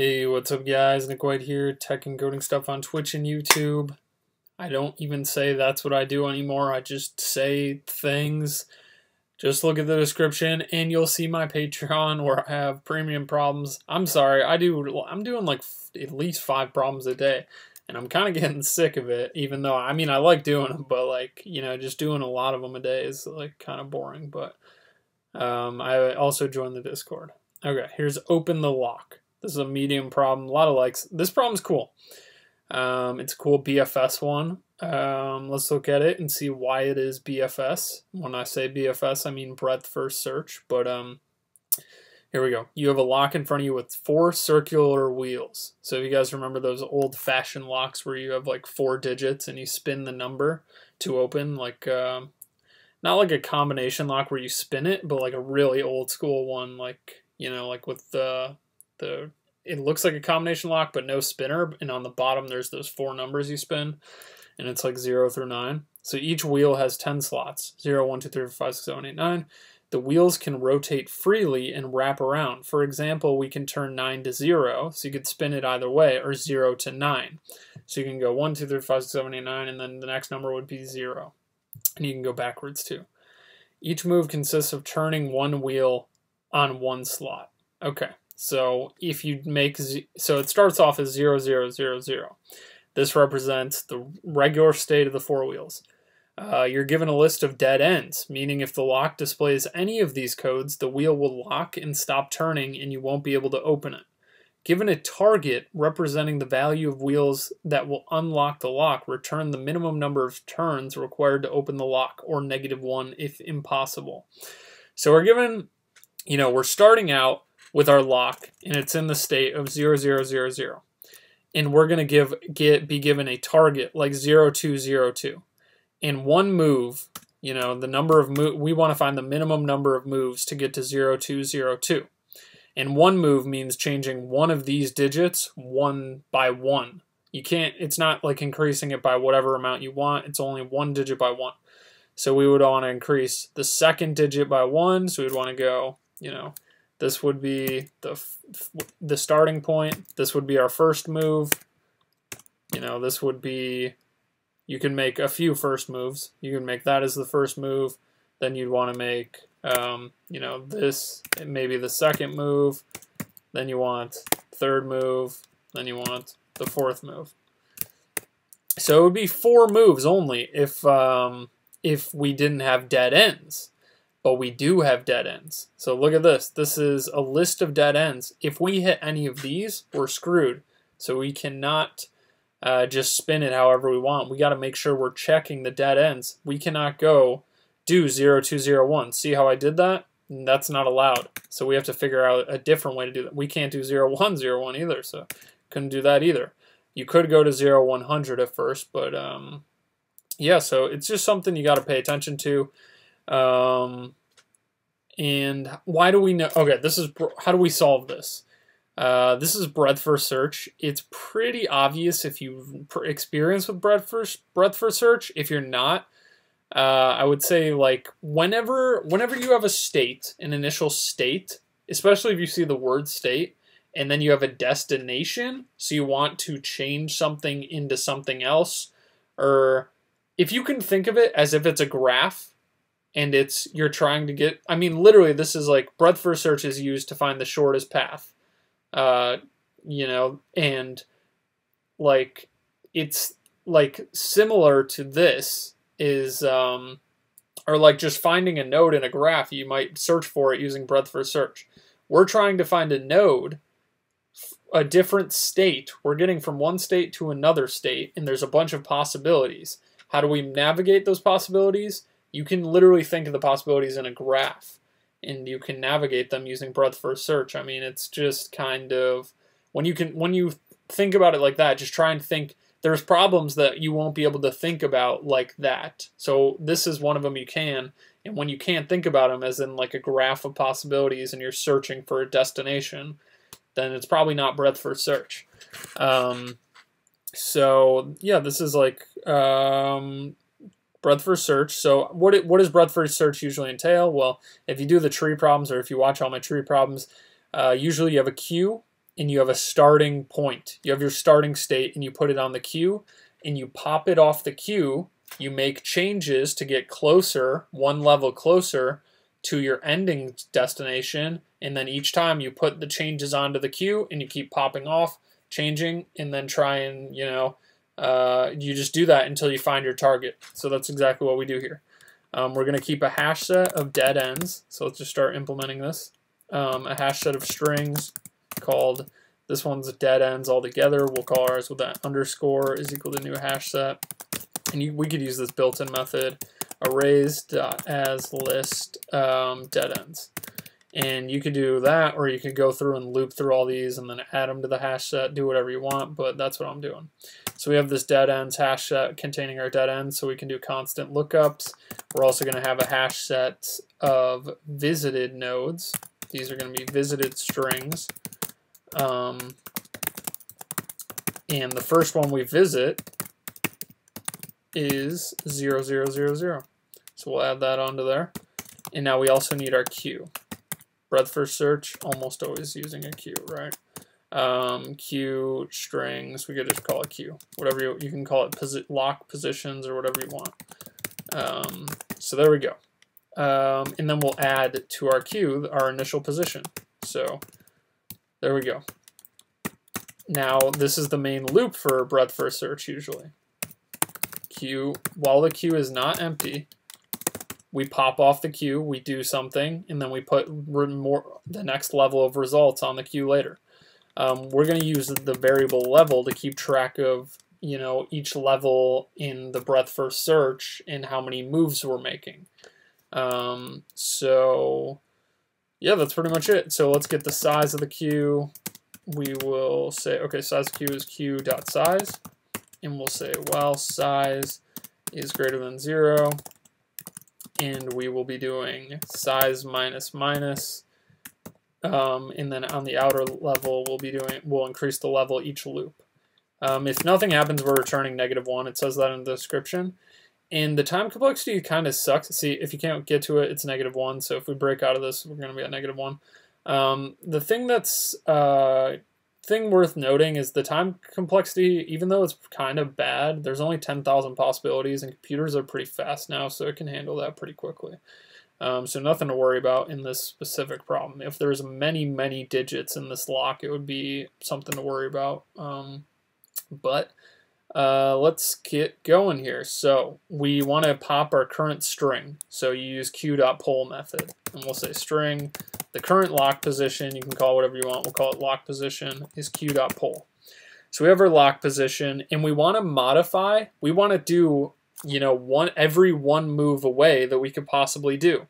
Hey, what's up, guys? Nick White here, tech and coding stuff on Twitch and YouTube. I don't even say that's what I do anymore. I just say things. Just look at the description and you'll see my Patreon where I have premium problems. I'm sorry, I do I'm doing like at least 5 problems a day and I'm kind of getting sick of it even though I mean I like doing them, but like, you know, just doing a lot of them a day is like kind of boring, but um, I also joined the Discord. Okay, here's open the lock. This is a medium problem. A lot of likes. This problem's cool. Um, it's a cool BFS one. Um, let's look at it and see why it is BFS. When I say BFS, I mean breadth first search. But um, here we go. You have a lock in front of you with four circular wheels. So if you guys remember those old-fashioned locks where you have like four digits and you spin the number to open, like uh, not like a combination lock where you spin it, but like a really old school one, like you know, like with the the it looks like a combination lock but no spinner. And on the bottom there's those four numbers you spin and it's like 0 through 9 so each wheel has 10 slots 0 1 2 3 4 5 6 7 8 9 the wheels can rotate freely and wrap around. For example we can turn 9 to 0 so you could spin it either way or 0 to 9 so you can go 1 2 3 5 6 7 8 9 and then the next number would be 0 and you can go backwards too. Each move consists of turning one wheel on one slot. Okay so if you make, so it starts off as 0, 0, 0, 0. This represents the regular state of the four wheels. Uh, you're given a list of dead ends, meaning if the lock displays any of these codes, the wheel will lock and stop turning and you won't be able to open it. Given a target representing the value of wheels that will unlock the lock, return the minimum number of turns required to open the lock, or negative one if impossible. So we're given, you know, we're starting out with our lock and it's in the state of 0000 and we're going to give get be given a target like 0202 in one move you know the number of move we want to find the minimum number of moves to get to 0202 and one move means changing one of these digits one by one. You can't it's not like increasing it by whatever amount you want it's only one digit by one. So we would want to increase the second digit by one so we'd want to go you know this would be the the starting point. This would be our first move. You know, this would be you can make a few first moves. You can make that as the first move. Then you'd want to make um, you know, this maybe the second move. Then you want third move. Then you want the fourth move. So it would be four moves only if um, if we didn't have dead ends but we do have dead ends. So look at this. This is a list of dead ends. If we hit any of these, we're screwed. So we cannot uh, just spin it however we want. We got to make sure we're checking the dead ends. We cannot go do 0201. See how I did that? That's not allowed. So we have to figure out a different way to do that. We can't do 0101 either, so couldn't do that either. You could go to 0100 at first, but um, yeah, so it's just something you got to pay attention to. Um, and why do we know? Okay, this is how do we solve this? Uh, this is breadth first search. It's pretty obvious if you've experienced with breadth first breadth first search. If you're not, uh, I would say like whenever whenever you have a state, an initial state, especially if you see the word state, and then you have a destination, so you want to change something into something else, or if you can think of it as if it's a graph and it's you're trying to get i mean literally this is like breadth first search is used to find the shortest path. Uh you know and like it's like similar to this is um or like just finding a node in a graph you might search for it using breadth first search. We're trying to find a node a different state. We're getting from one state to another state and there's a bunch of possibilities. How do we navigate those possibilities you can literally think of the possibilities in a graph and you can navigate them using breadth first search. I mean, it's just kind of when you can when you think about it like that, just try and think there's problems that you won't be able to think about like that. So this is one of them you can. And when you can't think about them as in like a graph of possibilities and you're searching for a destination, then it's probably not breadth first search. Um, so yeah, this is like um, breadth first search. So what it, what does breadth first search usually entail? Well, if you do the tree problems or if you watch all my tree problems, uh, usually you have a queue and you have a starting point. You have your starting state and you put it on the queue and you pop it off the queue. You make changes to get closer, one level closer to your ending destination. And then each time you put the changes onto the queue and you keep popping off, changing, and then try and, you know, uh, you just do that until you find your target. So that's exactly what we do here. Um, we're going to keep a hash set of dead ends. So let's just start implementing this. Um, a hash set of strings called, this one's dead ends all together. We'll call ours with that underscore is equal to new hash set. And you, we could use this built-in method, arrays as list um, dead ends. And you could do that, or you could go through and loop through all these and then add them to the hash set, do whatever you want, but that's what I'm doing. So we have this dead ends hash set containing our dead ends, so we can do constant lookups. We're also going to have a hash set of visited nodes. These are going to be visited strings. Um, and the first one we visit is 0000. So we'll add that onto there. And now we also need our queue. Breadth first search, almost always using a queue, right? Um, queue strings, we could just call it Q. Whatever you, you can call it posi lock positions or whatever you want. Um, so there we go. Um, and then we'll add to our queue our initial position. So there we go. Now this is the main loop for breadth first search usually. Queue, while the queue is not empty, we pop off the queue, we do something, and then we put more the next level of results on the queue later. Um, we're going to use the variable level to keep track of you know each level in the breadth first search and how many moves we're making. Um, so yeah, that's pretty much it. So let's get the size of the queue. We will say okay, size queue is queue dot size, and we'll say well size is greater than zero and we will be doing size minus minus. Um, and then on the outer level, we'll be doing, we'll increase the level each loop. Um, if nothing happens, we're returning negative one. It says that in the description. And the time complexity kind of sucks. See, if you can't get to it, it's negative one. So if we break out of this, we're going to be at negative one. Um, the thing that's uh, thing worth noting is the time complexity, even though it's kind of bad, there's only 10,000 possibilities, and computers are pretty fast now, so it can handle that pretty quickly. Um, so nothing to worry about in this specific problem. If there's many, many digits in this lock, it would be something to worry about. Um, but uh, let's get going here. So we want to pop our current string. So you use queue.poll method. And we'll say string, the current lock position, you can call whatever you want. We'll call it lock position, is queue.poll. So we have our lock position, and we want to modify. We want to do, you know, one every one move away that we could possibly do.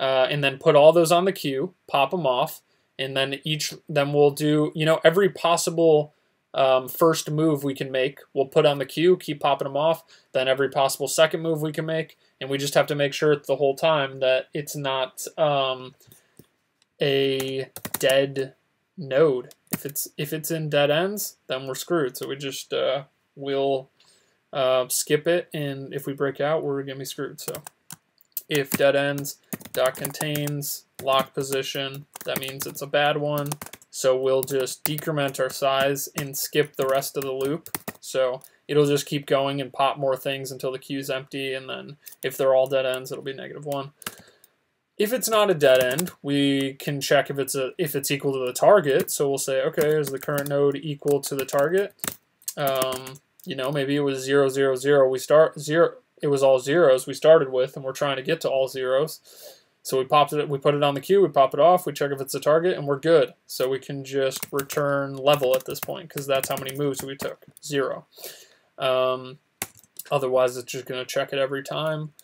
Uh, and then put all those on the queue, pop them off, and then each, then we'll do, you know, every possible um, first move we can make, we'll put on the queue, keep popping them off. Then every possible second move we can make, and we just have to make sure the whole time that it's not um, a dead node. If it's if it's in dead ends, then we're screwed. So we just uh, will uh, skip it, and if we break out, we're gonna be screwed. So if dead ends dot contains lock position, that means it's a bad one. So we'll just decrement our size and skip the rest of the loop. So it'll just keep going and pop more things until the queue's empty, and then if they're all dead ends, it'll be negative one. If it's not a dead end, we can check if it's a if it's equal to the target. So we'll say, okay, is the current node equal to the target? Um, you know, maybe it was zero zero zero. We start zero. It was all zeros we started with, and we're trying to get to all zeros. So we popped it, we put it on the queue, we pop it off, we check if it's a target, and we're good. So we can just return level at this point because that's how many moves we took, zero. Um, otherwise, it's just going to check it every time.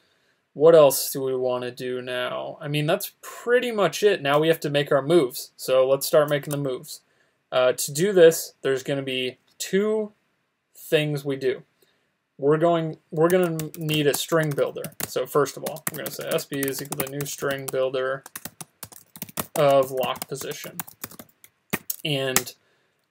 What else do we want to do now? I mean, that's pretty much it. Now we have to make our moves. So let's start making the moves. Uh, to do this, there's going to be two things we do we're going we're going to need a string builder. So first of all, we're going to say SB is equal to new string builder of lock position. And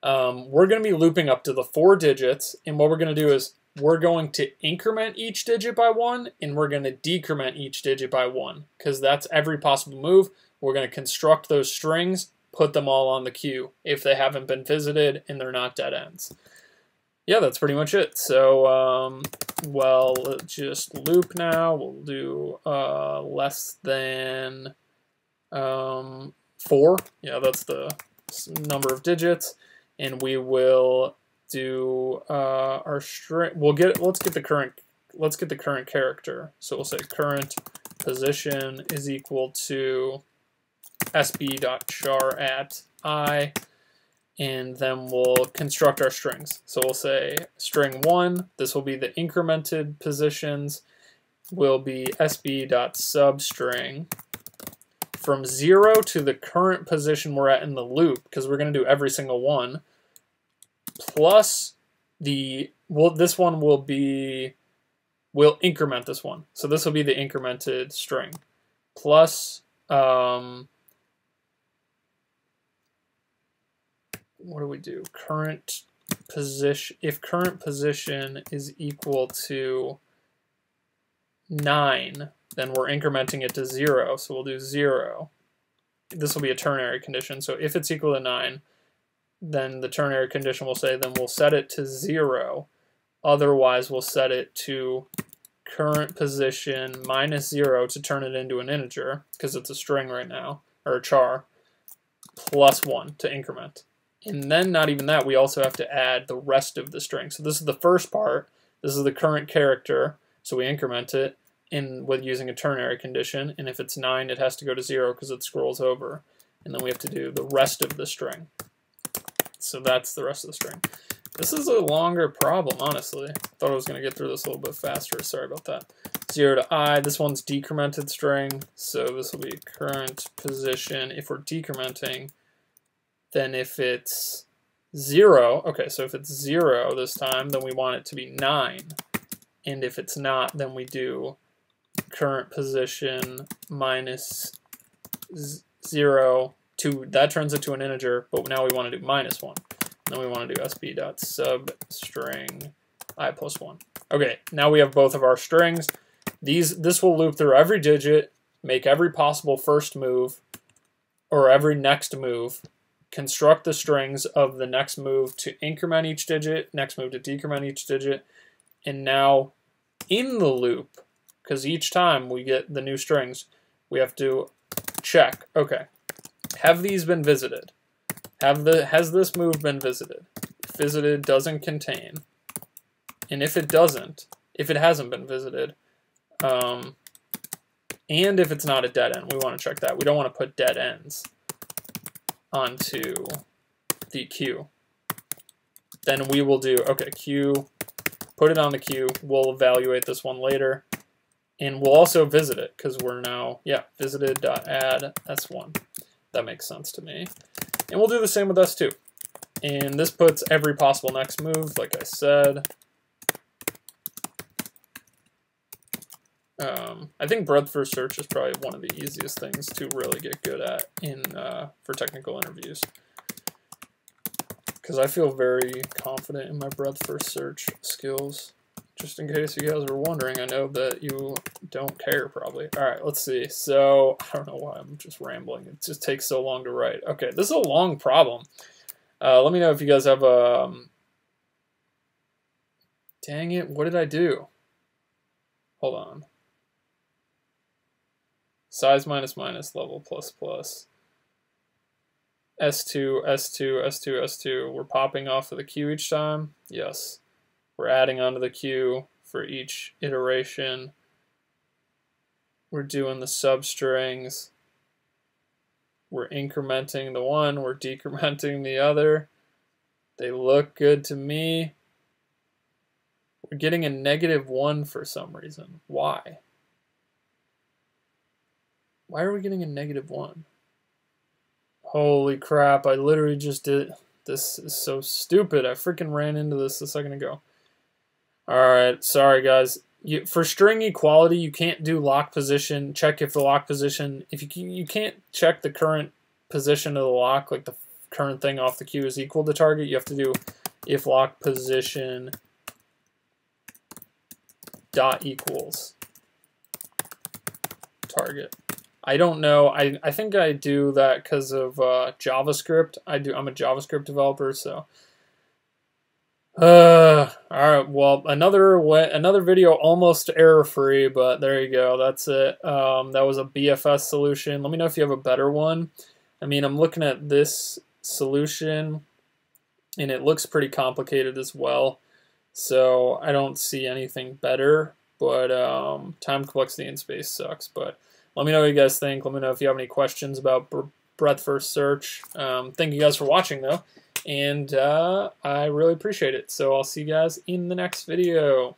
um, we're going to be looping up to the four digits. And what we're going to do is we're going to increment each digit by one, and we're going to decrement each digit by one, because that's every possible move. We're going to construct those strings put them all on the queue if they haven't been visited and they're not dead ends. Yeah, that's pretty much it. So, um, well, just loop now. We'll do uh, less than um, 4. Yeah, that's the number of digits. And we will do uh, our string. We'll get, let's get the current, let's get the current character. So we'll say current position is equal to sb.char at i, and then we'll construct our strings. So we'll say string 1, this will be the incremented positions, will be sb.substring from 0 to the current position we're at in the loop, because we're going to do every single one, plus the, well, this one will be, we'll increment this one. So this will be the incremented string, plus um, what do we do? Current position, if current position is equal to 9, then we're incrementing it to 0, so we'll do 0. This will be a ternary condition, so if it's equal to 9, then the ternary condition will say, then we'll set it to 0, otherwise we'll set it to current position minus 0 to turn it into an integer, because it's a string right now, or a char, plus 1 to increment. And then not even that, we also have to add the rest of the string. So this is the first part. This is the current character. So we increment it in with using a ternary condition. And if it's 9, it has to go to 0 because it scrolls over. And then we have to do the rest of the string. So that's the rest of the string. This is a longer problem, honestly. I thought I was going to get through this a little bit faster. Sorry about that. 0 to i. This one's decremented string. So this will be current position. If we're decrementing, then if it's 0, okay, so if it's 0 this time, then we want it to be 9. And if it's not, then we do current position minus 0 to, that turns into an integer, but now we want to do minus 1. And then we want to do sb dot i plus 1. Okay, now we have both of our strings. These This will loop through every digit, make every possible first move, or every next move, construct the strings of the next move to increment each digit, next move to decrement each digit, and now in the loop, because each time we get the new strings, we have to check, okay, have these been visited? Have the Has this move been visited? Visited doesn't contain, and if it doesn't, if it hasn't been visited, um, and if it's not a dead end, we want to check that. We don't want to put dead ends onto the queue. Then we will do, okay, queue, put it on the queue. We'll evaluate this one later. And we'll also visit it because we're now, yeah, visited.add s1. That makes sense to me. And we'll do the same with s2. And this puts every possible next move, like I said. Um, I think breadth first search is probably one of the easiest things to really get good at in uh, for technical interviews. Because I feel very confident in my breadth first search skills. Just in case you guys were wondering, I know that you don't care probably. All right, let's see. So I don't know why I'm just rambling. It just takes so long to write. Okay, this is a long problem. Uh, let me know if you guys have a. Um... Dang it! What did I do? Hold on size minus minus level plus plus. S2, S2, S2, S2. We're popping off of the queue each time. Yes. We're adding onto the queue for each iteration. We're doing the substrings. We're incrementing the one, we're decrementing the other. They look good to me. We're getting a negative one for some reason. Why? Why are we getting a negative one? Holy crap, I literally just did. This is so stupid. I freaking ran into this a second ago. Alright, sorry guys. You, for string equality, you can't do lock position. Check if the lock position, if you you can't check the current position of the lock, like the current thing off the queue is equal to target. You have to do if lock position dot equals target. I don't know. I, I think I do that because of uh, JavaScript. I do. I'm a JavaScript developer, so. Uh, all right. Well, another another video almost error free, but there you go. That's it. Um, that was a BFS solution. Let me know if you have a better one. I mean, I'm looking at this solution, and it looks pretty complicated as well. So I don't see anything better. But um, time complexity in space sucks. But let me know what you guys think. Let me know if you have any questions about breadth first search. Um, thank you guys for watching, though, and uh, I really appreciate it. So I'll see you guys in the next video.